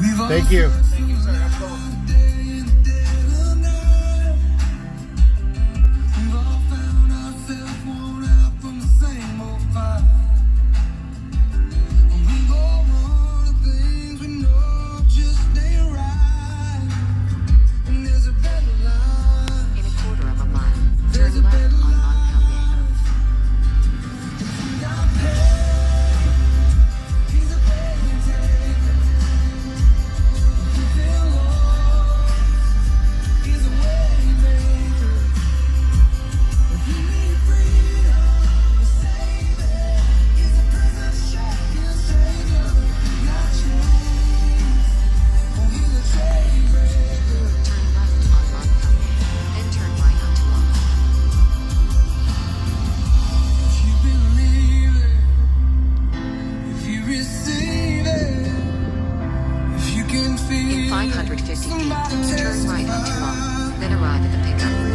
Thank you. Thank you, sir. 550 feet, turn right onto Long, then arrive at the pickup.